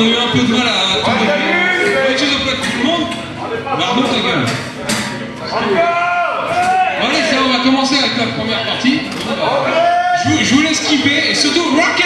on a eu un peu de mal à tomber. De tout le monde. Arnaud, ta gueule. Allez, ça, on va commencer avec la première partie. Je vous, laisse skipper et surtout rock